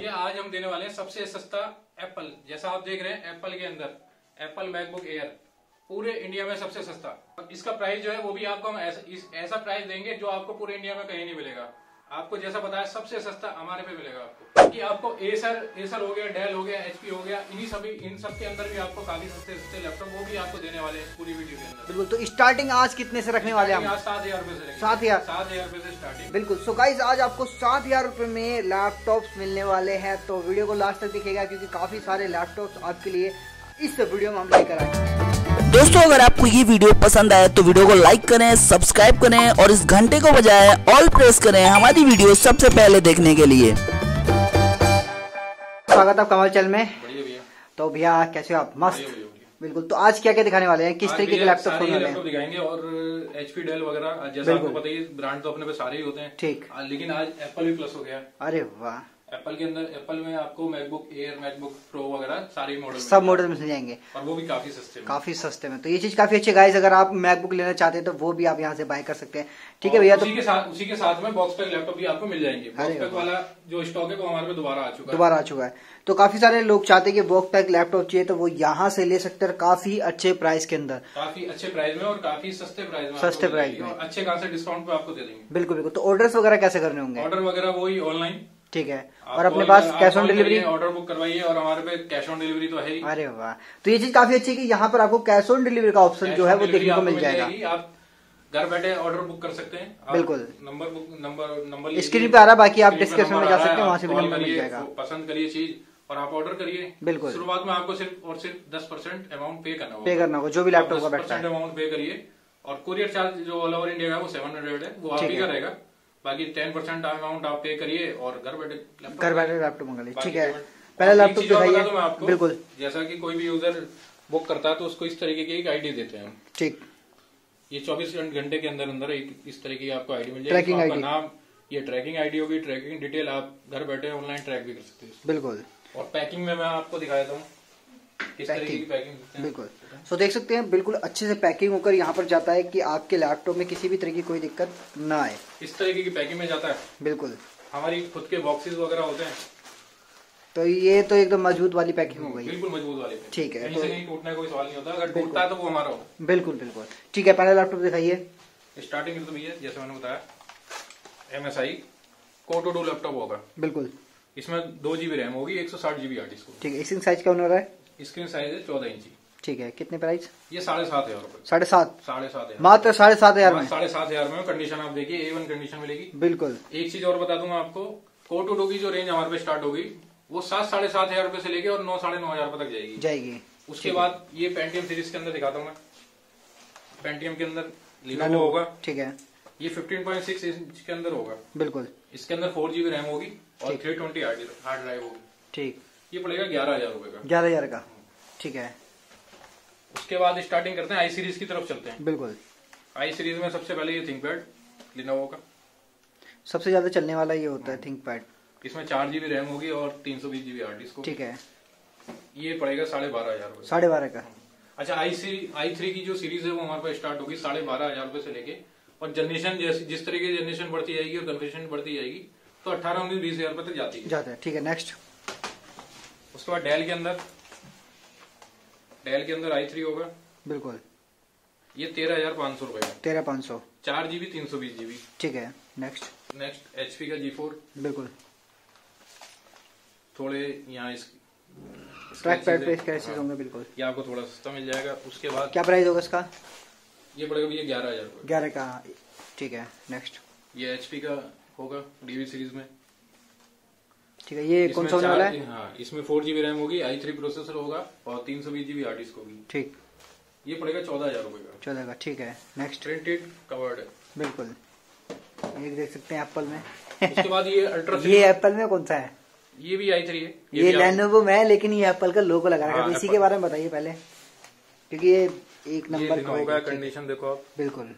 ये आज हम देने वाले हैं सबसे सस्ता एप्पल। जैसा आप देख रहे हैं एप्पल के अंदर एप्पल मैकबुक एयर पूरे इंडिया में सबसे सस्ता। इसका प्राइस जो है वो भी आपको हम ऐसा, ऐसा प्राइस देंगे जो आपको पूरे इंडिया में कहीं नहीं मिलेगा। आपको जैसा बताया सबसे सस्ता हमारे पे मिलेगा आपको। कि आपको एसर एसर हो गया डेल हो गया एचपी हो गया इन्हीं सभी इन सब के अंदर भी आपको काफ़ी सस्ते सस्ते लैपटॉप वो भी आपको देने वाले हैं पूरी वीडियो के अंदर। बिल्कुल तो स्टार्टिंग आज कितने से रखने वाले हैं हम? आज सात हज़ार रुपए से सात हज़ार? सात हज़ार रुपए से स्टार्टिंग बिल्कुल सो गाइज़ आज आपको सात हज़ार रुपए में लैपटॉप मिलने वाले हैं। तो वीडियो को लास्ट तक दिखेगा क्योंकि काफ़ी सारे लैपटॉप आपके लिए इस वीडियो में हम लेकर आए हैं। दोस्तों अगर आपको ये वीडियो पसंद आए तो वीडियो को लाइक करें सब्सक्राइब करें और इस घंटे को बजाय ऑल प्रेस करें हमारी वीडियो सबसे पहले देखने के लिए। स्वागत है कमल चल में। भैया। तो भैया कैसे हो आप? मस्त। बिल्कुल। तो आज क्या क्या दिखाने वाले हैं? किस तरीके के लैपटॉप सारे होने लैपटॉप दिखाएँगे और एचपी डेल वगैरह जैसा। आपको पता ही ब्रांड तो अपने पे सारे ही होते हैं। ठीक। लेकिन आज एप्पल भी प्लस हो गया। अरे वाह। एप्पल के अंदर एप्पल में आपको मैकबुक एयर मैकबुक प्रो वगैरह सारे मॉडल सब मॉडल मिल जाएँगे। और वो भी काफ़ी सस्ते में। काफ़ी सस्ते में। तो ये चीज़ काफ़ी अच्छी गाइस अगर आप मैकबुक लेना चाहते हैं तो वो भी आप यहाँ से बाय कर सकते हैं। ठीक है भैया तो उसी के साथ उसी के साथ में बॉक्स पैक लैपटॉप भी आपको मिल जाएँगे। बॉक्स पैक वाला जो स्टॉक है वो हमारे पे दोबारा आ चुका है। दोबारा आ चुका है। तो काफ़ी सारे लोग चाहते हैं कि बॉक्स पैक लैपटॉप चाहिए तो वो यहाँ से ले सकते हैं काफ़ी अच्छे प्राइस के अंदर। काफ़ी अच्छे प्राइस में और काफ़ी सस्ते प्राइस में सस्ते प्राइस में। अच्छे खासे डिस्काउंट पे आपको दे देंगे। बिल्कुल बिल्कुल। तो ऑर्डर वगैरह कैसे करने होंगे? ऑर्डर वगैरह वही ऑनलाइन ठीक है। और अपने पास cash on delivery order book करवाइए और हमारे पे कैश ऑन डिलीवरी तो है ही। अरे वाह। तो ये चीज़ काफ़ी अच्छी है कि यहाँ पर आपको कैश ऑन डिलीवरी का ऑप्शन जो है वो देखने को मिल जाएगा। आप घर बैठे ऑर्डर बुक कर सकते हैं। बिल्कुल। Number book number number screen पे आ रहा है, बाकी आप डिस्क्रिप्शन में जा सकते हैं, वहाँ से भी आप मिल जाएगा। पसंद करिए चीज़ और आप ऑर्डर करिए। बिल्कुल। शुरुआत में आपको सिर्फ़ और सिर्फ़ दस परसेंट अमाउंट पे करना होगा। पे करना होगा जो भी लैपटॉप का बैठता है। अमाउंट पे करिए और कुरियर चार्ज जो ऑल ओवर इंडिया है वो सेवन हंड्रेड है वो आप ही। का रहेगा। बाकी टेन परसेंट अमाउंट आप पे करिए और घर बैठे घर बैठे लैपटॉप मंगा लीजिए ठीक है। पहला लैपटॉप दिखाइए। बिल्कुल। जैसा कि कोई भी यूज़र बुक करता है तो उसको इस तरीके की एक आईडी देते हैं हम। ठीक। ये 24 घंटे के अंदर अंदर एक इस तरीके की आपको आईडी मिल जाएगी। Tracking आपका नाम ये ट्रैकिंग आईडी होगी ट्रैकिंग डिटेल आप घर बैठे ऑनलाइन ट्रैक भी कर सकते हैं। बिल्कुल। और पैकिंग में मैं आपको दिखाया था किस तरीके की पैकिंग बिल्कुल। सो देख सकते हैं बिल्कुल अच्छे से पैकिंग होकर यहाँ पर जाता है कि आपके लैपटॉप में किसी भी तरह की कोई दिक्कत ना आए। इस तरीके की पैकिंग में जाता है? बिल्कुल। हमारी खुद के बॉक्सेस वगैरह होते हैं? तो ये तो एकदम मज़बूत वाली पैकिंग हो गई। बिल्कुल मज़बूत वाले ठीक है, तो- टूटने का कोई सवाल नहीं होता। अगर टूटता है तो वो हमारा होगा बिल्कुल बिल्कुल। ठीक है पहला लैपटॉप दिखाइए। स्टार्टिंग में तो भैया जैसे मैंने बताया एम एस आई कोटो टू लैपटॉप होगा। बिल्कुल। इसमें दो जीबी रैम होगी एक सौ साठ जीबी हार्ड डिस्क ठीक है स्क्रीन साइज़ क्या होने वाला है? स्क्रीन साइज़ है चौदह इंची। ठीक है कितने प्राइस ये साढ़े सात हज़ार रुपए। साढ़े सात? साढ़े सात हज़ार। मात्र साढ़े सात हज़ार में? साढ़े सात हज़ार में कंडीशन आप देखिए ए वन कंडीशन मिलेगी। बिल्कुल। एक चीज़ और बता दूँगा आपको कोटो टू की जो रेंज हमारे पे स्टार्ट होगी वो सात साढ़े सात हज़ार रुपए से लेके और नौ साढ़े नौ हज़ार तक जाएगी। जाएगी। उसके बाद ये पेंटियम सीरीज़ के अंदर दिखाता हूँ मैं। पेंटियम के अंदर लिनोवो Lenovo, होगा। ठीक है। ये 15.6 इंच के अंदर होगा। बिल्कुल। इसके अंदर फोर जीबी रैम होगी और थ्री ट्वेंटी हार्ड ड्राइव होगी। ठीक। ये पड़ेगा ग्यारह हज़ार रुपए का। ग्यारह हज़ार का। ठीक है। उसके बाद स्टार्टिंग करते हैं आई सीरीज़ की तरफ़ चलते हैं। बिल्कुल। आई सीरीज़ में सबसे पहले ये थिंकपैड लिनोवो का। सबसे ज़्यादा चलने वाला ये होता है थिंक पैड इसमें चार जीबी रैम होगी और तीन सौ बीस जीबी हार्ड डिस्क ठीक है। ये पड़ेगा साढ़े बारह हज़ार रुपए। साढ़े बारह का। अच्छा आई सी आई थ्री की जो सीरीज़ है वो हमारे पास स्टार्ट होगी साढ़े बारह हज़ार रुपए से लेके। और जनरेशन जैसे जिस तरीके की जनरेशन बढ़ती जाएगी और कन्फिग्रेशन बढ़ती जाएगी तो अट्ठारह उन्नीस बीस हज़ार रुपए तक जाती है। जाता है। ठीक है नेक्स्ट उसके बाद डेल के अंदर। डेल के अंदर आई थ्री होगा। बिल्कुल। ये तेरह हज़ार पाँच सौ रुपए का। तेरह पाँच सौ। चार जीबी तीन सौ बीस जीबी ठीक है नेक्स्ट नेक्स्ट एचपी का जी फोर बिल्कुल। थोड़े यहाँ इस ट्रैक पैड पे ऐसे हाँ, होंगे बिल्कुल। ये आपको थोड़ा सस्ता मिल जाएगा। उसके बाद क्या प्राइस होगा इसका? ये पड़ेगा भैया ग्यारह हज़ार ग्यारह का ठीक है नेक्स्ट ये एचपी का होगा डीवी सीरीज़ में। ठीक है ये कौन सा होने वाला है। हाँ इसमें फोर जीबी रैम होगी आई थ्री प्रोसेसर होगा और तीन सौ बीस जीबी हार्ड डिस्क होगी। ठीक। ये पड़ेगा चौदह हज़ार रुपए का। चौदह का ठीक है। नेक्स्ट प्रिंटेड कवर्ड है। बिल्कुल। एक देख सकते हैं एप्पल में। उसके बाद ये अल्ट्रा ये एप्पल में कौन सा है? ये भी आई थ्री है। ये आप- लेनोवो में है लेकिन ये एप्पल का लोगो लगा रखा है। हाँ, इसी के बारे में बताइए पहले क्योंकि ये एक नंबर का होगा। कंडीशन देखो आप। बिल्कुल।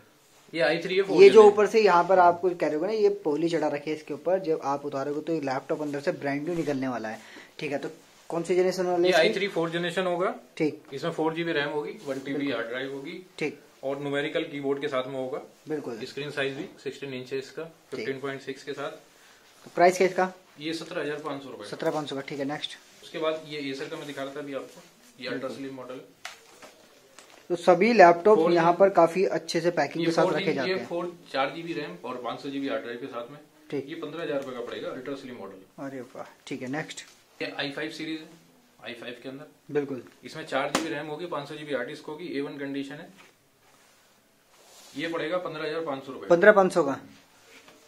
ये आई थ्री ये जो ऊपर से यहाँ पर आपको कह रहे हो ना ये पोली चढ़ा रखी है इसके ऊपर। जब आप उतारोगे तो ये लैपटॉप अंदर से ब्रांड न्यू निकलने वाला है। ठीक है तो कौन सी जनरेशन वाले ये आई थ्री फोर जनरेशन होगा। ठीक। इसमें फोर जीबी रैम होगी वन टीबी हार्ड ड्राइव होगी। ठीक। और न्यूमेरिकल कीबोर्ड के साथ में होगा। बिल्कुल। स्क्रीन साइज़ भी 16 इंच है इसका 15.6 के साथ। प्राइस क्या इसका? ये सत्रह हज़ार पाँच सौ रुपए। सत्रह पाँच सौ का। ठीक है नेक्स्ट उसके बाद ये एसर का मैं दिखा रहा था अभी आपको। ये अल्ट्रा स्लिम मॉडल तो सभी लैपटॉप यहाँ पर काफ़ी अच्छे से पैकिंग के साथ रखे जाते हैं। फोर चार जीबी रैम और पाँच सौ जीबी हार्ड ड्राइव के साथ में। ठीक। ये पंद्रह हज़ार रुपए का पड़ेगा अल्ट्रा स्लिम मॉडल अरे वाह ठीक है नेक्स्ट ये आई फाइव सीरीज़ है आई फाइव के अंदर। बिल्कुल। इसमें चार जीबी रैम होगी पाँच सौ जीबी हार्ड डिस्क होगी ए वन कंडीशन है। ये पड़ेगा पंद्रह हज़ार पाँच सौ रुपए। पंद्रह पाँच सौ का।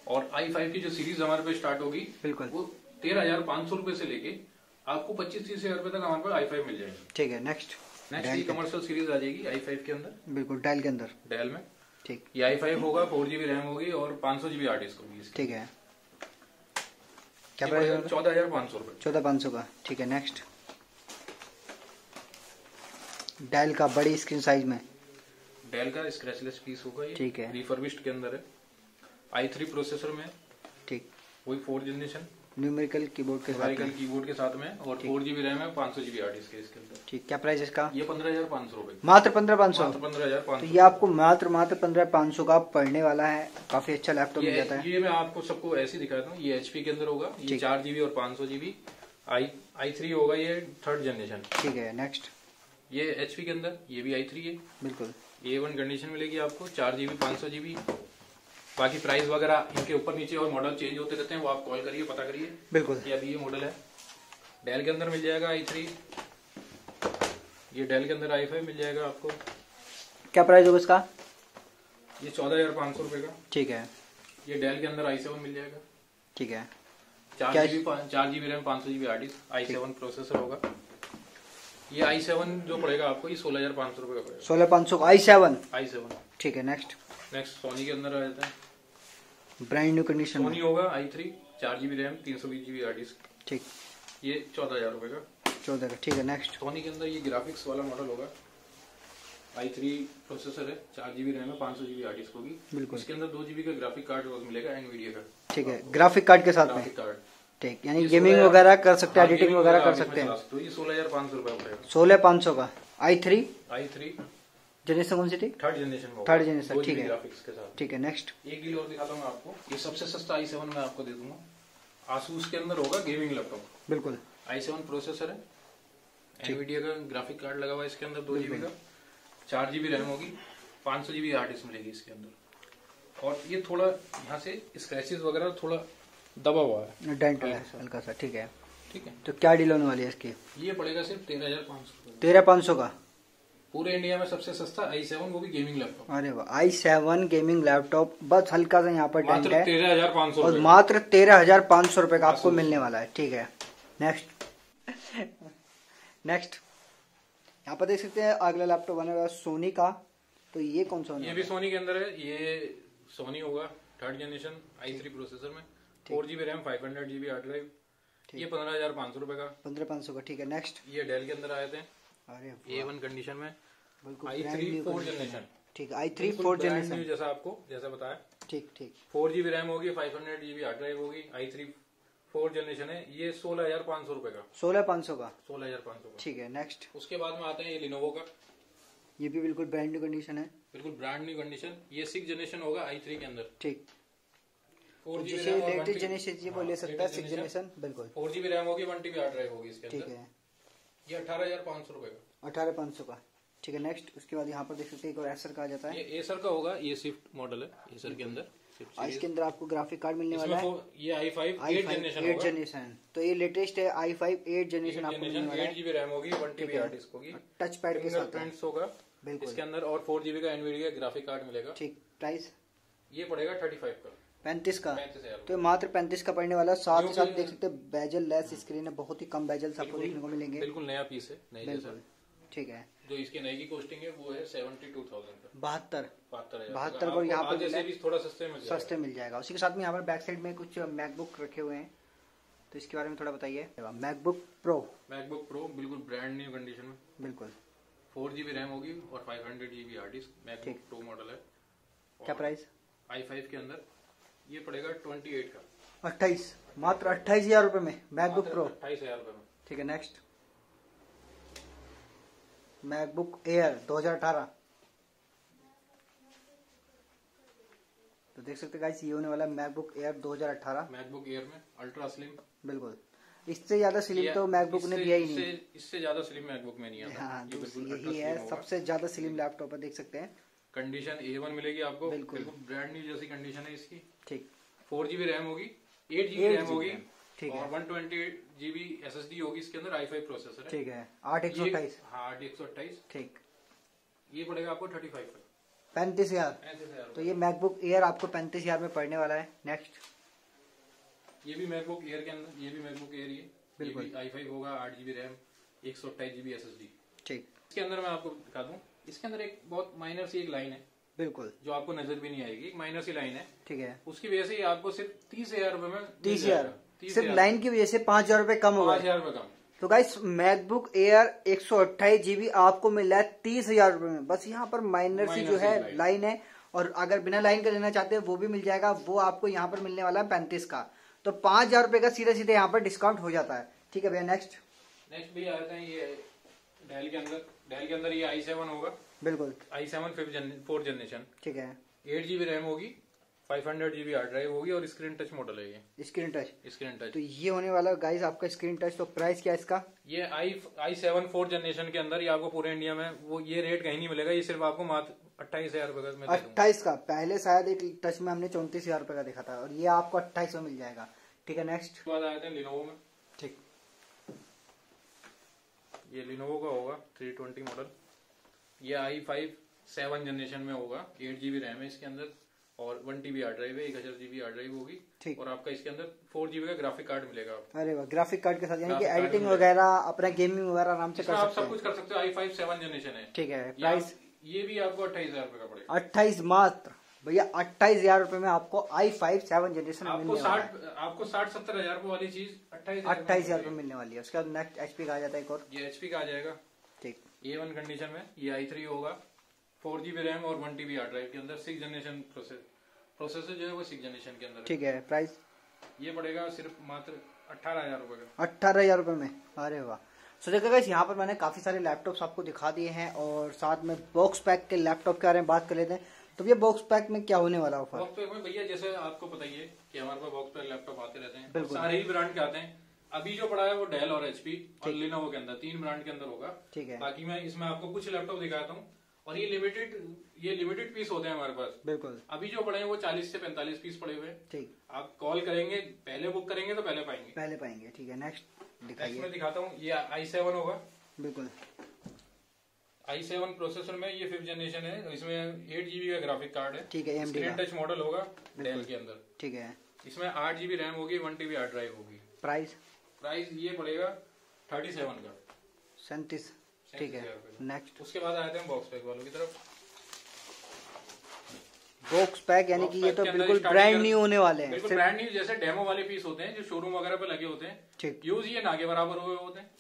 और आई फाइव की जो सीरीज़ हमारे पे स्टार्ट होगी बिल्कुल। वो तेरह हज़ार पाँच सौ रुपए से लेके आपको पच्चीस तीस हज़ार रुपए तक हमारे पास आई फाइव मिल जाएगी। ठीक है नेक्स्ट नेक्स्ट ये कमर्शियल सीरीज़ आ जाएगी आई फाइव के अंदर। बिल्कुल डायल के अंदर। डेल में। ठीक। ये आई फाइव होगा फोर जीबी रैम होगी और पाँच सौ जीबी हार्ड डिस्क होगी ठीक है। क्या प्राइस चौदह हज़ार पाँच सौ रुपए। चौदह पाँच सौ का। ठीक है नेक्स्ट डायल का बड़ी स्क्रीन साइज़ में। डेल का स्क्रैचलेस पीस होगा ये। ठीक है। रिफर्बिश्ड के अंदर है। आई थ्री प्रोसेसर में। ठीक। वही फोर जनरेशन न्यूमेरिकल कीबोर्ड के साथ न्यूमेरिकल कीबोर्ड के साथ में और फोर जीबी रैम है पाँच सौ जीबी हार्ड डिस्क इसके अंदर। ठीक क्या प्राइस इसका? ये पंद्रह हज़ार पाँच सौ रुपए मात्र पंद्रह पाँच सौ। पंद्रह हज़ार तो ये आपको मात्र मात्र पंद्रह पाँच सौ का पड़ने वाला है। काफ़ी अच्छा लैपटॉप मिल जाता है। ये मैं आपको सबको ऐसे दिखाता हूँ। ये एचपी के अंदर होगा ये चार जीबी और पाँच सौ जीबी आई आई थ्री होगा ये थर्ड जनरेशन ठीक है नेक्स्ट ये एचपी के अंदर ये भी आई थ्री है। बिल्कुल। ए वन कंडीशन मिलेगी आपको चार जीबी पाँच सौ जीबी बाकी प्राइस वगैरह इनके ऊपर नीचे और मॉडल चेंज होते रहते हैं वो आप कॉल करिए पता करिए बिल्कुल। ये अभी ये मॉडल है। डेल के अंदर मिल जाएगा आई थ्री ये डेल के अंदर आई फाइव मिल जाएगा आपको। क्या प्राइस होगा इसका? ये चौदह हज़ार पाँच सौ रुपये का। ठीक है। ये डेल के अंदर आई सेवन मिल जाएगा। ठीक है। चार क्या- जीबी चार जीबी रैम पाँच सौ GB hard disk i seven processor होगा। ये आई सेवन जो पड़ेगा आपको ये सोलह हज़ार पाँच सौ रुपये का पड़ेगा। सोलह पाँच सौ आई सेवन आई सेवन ठीक है नेक्स्ट नेक्स्ट सोनी के अंदर आ जाता है ब्रांड न्यू कंडीशन सोनी होगा आई थ्री चार जीबी रैम तीन सौ बीस जीबी हार्ड डिस्क ठीक। ये चौदह हज़ार रुपये का। चौदह का ठीक है नेक्स्ट सोनी के अंदर ये ग्राफिक्स वाला मॉडल होगा। आई थ्री प्रोसेसर है चार जीबी रैम है पाँच सौ जीबी हार्ड डिस्क होगी। बिल्कुल। इसके अंदर दो जीबी का ग्राफिक कार्ड मिलेगा एनवीडिया का। ठीक है ग्राफिक कार्ड के साथ में। ग्राफिक कार्ड ठीक यानी गेमिंग वगैरह कर सकते हैं हाँ, एडिटिंग वगैरह कर सकते हैं। हो। ये सोलह हज़ार पाँच सौ रुपये सोलह पाँच सौ का। I three i three generation कौन सी थी? थर्ड जनरेशन Third generation, ठीक है। ठीक है नेक्स्ट एक डील और दिखाता हूँ आपको। ये सबसे सस्ता आई सेवन मैं आपको दे दूँगा। आसूस के अंदर होगा गेमिंग लैपटॉप बिल्कुल। आई सेवन प्रोसेसर है। एनवीडिया का ग्राफिक कार्ड लगा हुआ है इसके अंदर दो जीबी का। चार जीबी रैम होगी। पाँच सौ जीबी हार्ड डिस्क मिलेगी इसके अंदर। और ये थोड़ा यहाँ से स्क्रैचेस वगैरह थोड़ा दबा हुआ है। डेंट है हल्का सा ठीक है। ठीक है। तो क्या डील होने वाली है इसकी? ये पड़ेगा सिर्फ़ तेरह हज़ार पाँच सौ। तेरह पाँच सौ का? पूरे इंडिया में सबसे सस्ता आई सेवन वो भी गेमिंग लैपटॉप अरे वाह आई सेवन गेमिंग लैपटॉप बस हल्का सा यहाँ पर मात्र तेरह हज़ार पाँच सौ और मात्र तेरह हज़ार पाँच सौ रुपए का आपको मिलने वाला है ठीक है। नेक्स्ट नेक्स्ट यहाँ पर देख सकते हैं अगला लैपटॉप बना हुआ है सोनी का। तो ये कौन सा ये भी सोनी के अंदर है। ये सोनी होगा third generation i three processor में। Four GB RAM five hundred GB hard drive ये पंद्रह हज़ार पाँच सौ रुपए का। पंद्रह पाँच सौ का ठीक है। नेक्स्ट ये डेल के अंदर आए थे। अरे ए वन कंडीशन में। आई थ्री फोर जनरेशन ठीक आई थ्री फोर जनरेशन जैसा आपको जैसा बताया। ठीक ठीक। फोर जीबी रैम होगी five hundred GB hard drive होगी आई थ्री फोर जनरेशन है। ये सोलह हज़ार पाँच सौ रुपए का। सोलह पाँच सौ का? सोलह हज़ार पाँच सौ का। ठीक है नेक्स्ट उसके बाद में आते हैं ये लिनोवो का। ये भी बिल्कुल ब्रांड न्यू कंडीशन है। बिल्कुल ब्रांड न्यू कंडीशन ये सिक्स जनरेशन होगा आई थ्री के अंदर। ठीक। फोर जीबी जिसे रैम लेटेस्ट जनरेशन चाहिए वो ले सकता है सिक्स जनरेशन बिल्कुल। फोर जीबी रैम होगी वन टीबी हार्ड ड्राइव होगी इसके ठीक अंदर। है। ये अठारह हज़ार पाँच सौ रुपए का। अठारह पाँच सौ का। ठीक है नेक्स्ट उसके बाद यहाँ पर देख सकते हैं एक और एसर का आ जाता है। ये एसर का होगा ये स्विफ्ट मॉडल है एसर के अंदर और इसके अंदर आपको ग्राफिक कार्ड मिलने वाला है। ये i five i eight five generation eight generation तो ये लेटेस्ट है आई फाइव एट जनरेशन आपको मिलने वाला है। जीबी रैम होगी वन टीबी हार्ड डिस्क होगी। टच पैड के साथ। होगा। बिल्कुल। इसके अंदर और फोर जीबी का एनवीडिया ग्राफिक कार्ड मिलेगा। ठीक प्राइस ये पड़ेगा थर्टी फाइव का। पैंतीस का तो मात्र पैंतीस का पड़ने वाला है। साथ ही साथ देख सकते हैं बेजल लेस स्क्रीन है बहुत ही कम बेजल्स आपको देखने को मिलेंगे। बिल्कुल नया पीस है बिल्कुल। ठीक है। जो इसकी नई की कॉस्टिंग है वो है सेवेंटी टू थाउज़ेंड बहत्तर। बहत्तर का। यहाँ पर मिला। भी थोड़ा सस्ते में सस्ते मिल जाएगा। उसी के साथ में यहाँ पर बैक साइड में कुछ मैकबुक रखे हुए हैं। तो इसके बारे में थोड़ा बताइए। मैकबुक प्रो मैकबुक प्रो बिल्कुल ब्रांड न्यू कंडीशन में। बिल्कुल। फोर जीबी रैम होगी और five hundred GB hard disk MacBook Pro model है। क्या प्राइस आई फाइव के अंदर ये पड़ेगा ट्वेंटी एट का। अट्ठाईस। मात्र अट्ठाईस हज़ार रुपए में। मैकबुक प्रो अट्ठाईस हज़ार रुपए में। ठीक है नेक्स्ट मैकबुक एयर 2018 तो देख सकते गाइस ये होने वाला मैकबुक एयर 2018 मैकबुक एयर में अल्ट्रा स्लिम। बिल्कुल। इससे ज़्यादा स्लिम तो मैकबुक ने दिया ही नहीं। इससे- ज़्यादा स्लिम मैकबुक में नहीं आता। हाँ ये तो यही है सबसे ज़्यादा स्लिम लैपटॉप है देख सकते हैं। कंडीशन ए वन मिलेगी आपको। बिल्कुल। ब्रांड न्यू जैसी कंडीशन है इसकी। ठीक। फोर जीबी रैम होगी एट जीबी रैम होगी। ठीक है। और one twenty GB S S D होगी इसके अंदर आई फाइव प्रोसेसर है। ठीक है। आठ एक सौ अट्ठाईस। हाँ आठ एक सौ अट्ठाईस। ठीक। ये पड़ेगा आपको थर्टी फाइव पैंतीस हज़ार। तो ये मैकबुक एयर आपको पैंतीस हज़ार में पड़ने वाला है। नेक्स्ट ये भी मैकबुक एयर के अंदर ये भी मैकबुक एयर ही है। ये बिल्कुल। आई फाइव होगा आठ जीबी रैम एक सौ अट्ठाईस जीबी एस एस डी ठीक। इसके अंदर मैं आपको दिखा दूँ। इसके अंदर एक बहुत माइनर सी एक लाइन है बिल्कुल। जो आपको नज़र भी नहीं आएगी। एक माइनर सी लाइन है। ठीक है। उसकी वजह से आपको सिर्फ़ तीस हज़ार रुपए में तीस हज़ार। सिर्फ़ लाइन की वजह से पाँच हज़ार रूपए कम हो गए। कम। तो गाइस मैकबुक एयर एक सौ अट्ठाईस जीबी आपको मिल रहा है तीस हज़ार रूपए में। बस यहाँ पर माइनर सी जो है लाइन है और अगर बिना लाइन का लेना चाहते हैं वो भी मिल जाएगा। वो आपको यहाँ पर मिलने वाला है पैंतीस का। तो पाँच हज़ार रूपए का सीधे सीधे यहाँ पर डिस्काउंट हो जाता है। ठीक है भैया नेक्स्ट नेक्स्ट भी आते हैं ये डेल के अंदर। डेल के अंदर ये आई सेवन होगा। बिल्कुल। I seven fifth fourth generation ठीक है। एट जीबी रैम होगी। Five hundred GB hard drive होगी और स्क्रीन टच मॉडल है ये। स्क्रीन टच स्क्रीन टच तो ये होने वाला गाइस आपका स्क्रीन टच तो प्राइस क्या है इसका? ये i i seven fourth generation के अंदर ये आपको पूरे इंडिया में वो ये रेट कहीं नहीं मिलेगा ये सिर्फ़ आपको मात्र अट्ठाईस हज़ार रुपए का अट्ठाईस का? पहले शायद एक टच में हमने चौंतीस हज़ार रूपए का देखा था और ये आपको अट्ठाईस में मिल जाएगा। ठीक है नेक्स्ट बाद आए थे लिनोवो में। ठीक। ये लिनोवो का होगा थ्री ट्वेंटी मॉडल ये आई फाइव सेवन जनरेशन में होगा एट जीबी रैम है इसके अंदर। और वन टीबी हार्ड ड्राइव है एक हज़ार जीबी हार्ड ड्राइव होगी ठीक। और आपका इसके अंदर फोर जीबी का ग्राफिक कार्ड मिलेगा आपको। अरे वाह ग्राफिक कार्ड के साथ यानी कि एडिटिंग वगैरह अपना गेमिंग वगैरह आराम से कर आप सकते सब कुछ कर सकते हो आई फाइव सेवन जनरेशन है। ठीक है प्राइस ये भी आपको अट्ठाईस हज़ार रुपए का पड़ेगा। अट्ठाईस मात्र। भैया अट्ठाईस हज़ार रूपए में आपको आई फाइव सेवन जनरेशन आपको है साठ आपको साठ सत्तर हज़ार रुपए वाली चीज़ अट्ठाईस अट्ठाईस हज़ार रूपए मिलने वाली है। उसके बाद नेक्स्ट एचपी का आ जाता है एक और। ये एचपी का आ जाएगा। ठीक। ए वन कंडीशन में ये आई थ्री होगा। फोर जीबी रैम और वन टीबी हार्ड ड्राइव के अंदर सिक्स जनरेशन प्रोसेस प्रोसेसर जो है वो सिक्स जनरेशन के अंदर ठीक है प्राइस ये पड़ेगा सिर्फ़ मात्र अट्ठारह हज़ार रुपए का। अट्ठारह हज़ार रूपए में? अरे वाह। सो देखा गाइस यहाँ पर मैंने काफ़ी सारे लैपटॉप्स आपको दिखा दिए हैं और साथ में बॉक्स पैक के लैपटॉप के बारे में बात कर लेते हैं। तो ये बॉक्स पैक में क्या होने वाला ऑफ़र बॉक्स पैक में भैया जैसे आपको पता ही है कि हमारे पास बॉक्स पैक लैपटॉप आते रहते हैं। सारे ही ब्रांड के आते हैं। अभी जो पड़ा है वो डेल और एचपी और लिनोवो के अंदर तीन ब्रांड के अंदर होगा। ठीक है। बाकी मैं इसमें आपको कुछ लैपटॉप दिखाता हूँ। और ये लिमिटेड ये लिमिटेड पीस होते हैं हमारे पास। बिल्कुल। अभी जो पड़े हैं वो 40 से 45 पीस पड़े हुए हैं। ठीक। आप कॉल करेंगे पहले बुक करेंगे तो पहले पाएँगे। पहले पाएँगे ठीक है नेक्स्ट दिखाइए। में दिखाता हूँ ये आई सेवन होगा। बिल्कुल। आई सेवन प्रोसेसर में ये फिफ्थ जनरेशन है इसमें एट जीबी का ग्राफिक कार्ड है। ठीक है स्क्रीन टच मॉडल होगा डेल के अंदर। ठीक है। इसमें आठ जीबी रैम होगी वन टीबी हार्ड ड्राइव होगी। प्राइस प्राइस ये पड़ेगा थर्टी सेवन का। सैंतीस। ठीक है नेक्स्ट उसके बाद आते हैं बॉक्स पैक वालों की तरफ़। बॉक्स पैक यानी कि ये तो बिल्कुल ब्रांड न्यू होने वाले हैं। बिल्कुल ब्रांड न्यू जैसे डेमो वाले पीस होते हैं जो शोरूम वगैरह पे लगे होते हैं। ठीक। यूज़ ये ना के बराबर हुए होते हैं।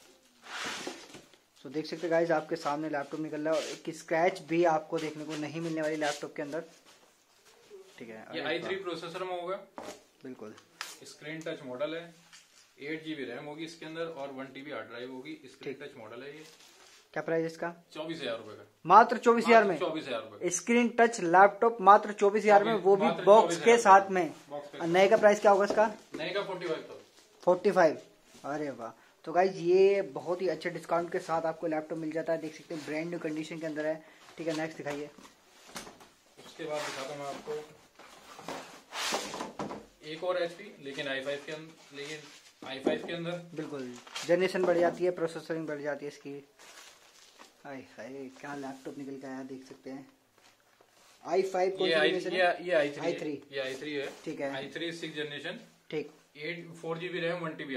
तो देख सकते गाइज़ आपके सामने लैपटॉप निकल रहा है और एक स्क्रैच भी आपको देखने को नहीं मिलने वाली लैपटॉप के अंदर। ठीक है ये आई थ्री प्रोसेसर में होगा। बिल्कुल। स्क्रीन टच मॉडल है। एट जीबी रैम होगी इसके अंदर और वन टीबी हार्ड ड्राइव होगी। स्क्रीन टच मॉडल है ये। क्या प्राइस इसका? चौबीस हज़ार रूपए का। मात्र चौबीस हज़ार में? चौबीस हज़ार स्क्रीन टच लैपटॉप मात्र चौबीस हज़ार में वो भी बॉक्स के साथ में। नए का प्राइस क्या होगा इसका? नए का फोर्टी फाइव फोर्टी फाइव। अरे वाह। तो गाइज़ ये बहुत ही अच्छे डिस्काउंट के साथ आपको लैपटॉप मिल जाता है। देख सकते हैं ब्रांड न्यू कंडीशन के अंदर है। ठीक है नेक्स्ट दिखाइए। उसके बाद दिखाता हूँ मैं आपको। एक और एचपी लेकिन आई फाइव के अंदर लेकिन आई फाइव के अंदर। बिल्कुल। जनरेशन बढ़ जाती है प्रोसेसरिंग बढ़ जाती है इसकी। हाय हाय क्या लैपटॉप निकल के आया देख सकते हैं। आई फाइव कौन ये आई? ये आई थ्री i3 ये आई थ्री है। ठीक है। आई थ्री सिक्स जनरेशन ठीक। Eight four GB RAM one TB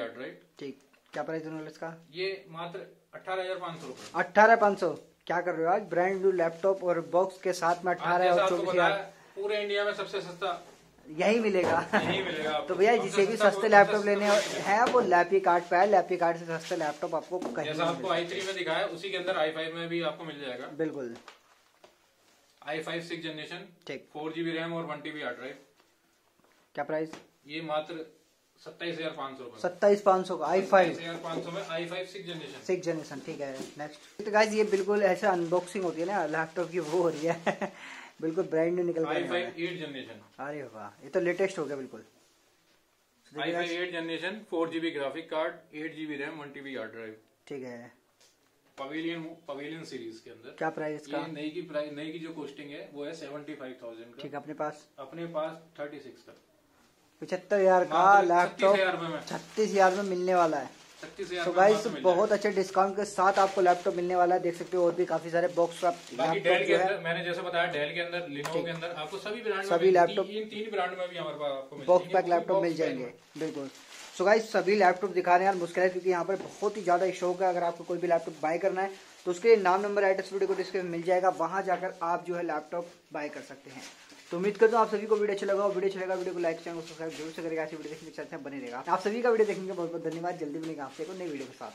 ठीक। क्या प्राइस होने वाला इसका? ये मात्र अठारह हज़ार पाँच सौ रुपए। अट्ठारह पाँच सौ। क्या कर रहे हो आज? ब्रांड न्यू लैपटॉप और बॉक्स के साथ में आज अठारह और चौबीस पूरे इंडिया में सबसे सस्ता यही मिलेगा। यही मिलेगा तो भैया जिसे भी सस्ते लैपटॉप लेने हैं वो लैपी कार्ड पे है लैपी कार्ड से सस्ते लैपटॉप आपको कहीं जैसा आपको आई थ्री में दिखाया उसी के अंदर आई फाइव में भी आपको मिल जाएगा। बिल्कुल। आई फाइव सिक्स जनरेशन ठीक। फोर जीबी रैम और वन टीबी हार्ड ड्राइव क्या प्राइस ये मात्र सत्ताईस हज़ार पाँच सौ सत्ताईस पाँच सौ का आई फाइव पाँच सौ में i five six generation six generation ठीक है। नेक्स्ट तो गाइस ये बिल्कुल ऐसे अनबॉक्सिंग होती है ना लैपटॉप की वो हो रही है। बिल्कुल ब्रांड न्यू निकल आई। फाइव एट जनरेशन अरे वाह ये तो लेटेस्ट हो गया बिल्कुल। I five eight generation four GB graphic card eight GB RAM one TB hard drive ठीक है। पवेलियन पवेलियन सीरीज़ के अंदर। क्या प्राइस इसका? नई की प्राइस नई की जो कॉस्टिंग है वो है सेवेंटी फाइव थाउज़ेंड ठीक है अपने पास? अपने पास थर्टी सिक्स का। पचहत्तर हज़ार का लैपटॉप छत्तीस हज़ार में मिलने वाला है। तो गाइस बहुत अच्छे डिस्काउंट के साथ आपको लैपटॉप मिलने वाला है देख सकते हो और भी काफ़ी सारे बॉक्स बाकी डेल के अंदर मैंने जैसे बताया डेल के अंदर लिनोवो के अंदर आपको सभी ब्रांड सभी लैपटॉप- इन तीन ब्रांड में भी हमारे पास आपको बॉक्स पैक लैपटॉप मिल जाएँगे। बिल्कुल। सो गाइस सभी लैपटॉप दिखा रहे हैं यार मुश्किल है क्योंकि यहाँ पर बहुत ही ज़्यादा शौक है अगर आपको कोई भी लैपटॉप बाय करना है तो उसके लिए नाम नंबर एड्रेस वीडियो को डिस्क्रिप्शन मिल जाएगा। वहाँ जाकर आप जो है लैपटॉप बाय कर सकते हैं। तो उम्मीद करता हूँ आप सभी को वीडियो अच्छा लगा। वीडियो अच्छा लगा, वीडियो को लाइक चैनल को सब्सक्राइब ज़रूर से करेगा ऐसी वीडियो देखने के साथ बने रहेगा आप सभी का वीडियो देखने का बहुत बहुत धन्यवाद। जल्दी मिलेगा आपसे को नई वीडियो के साथ।